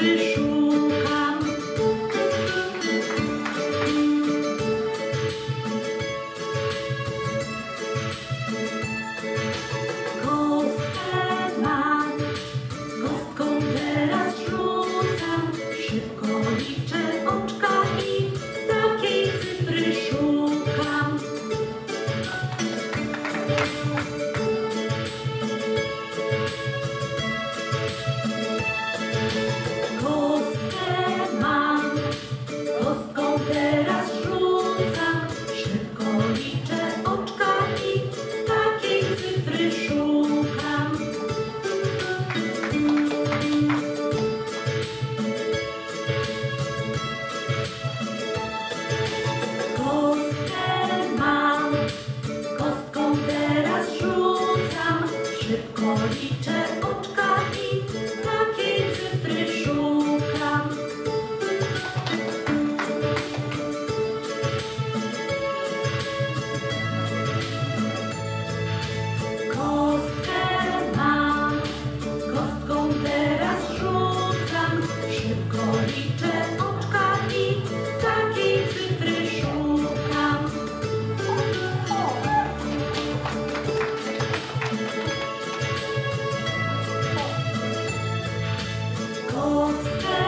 Krishna. Oh.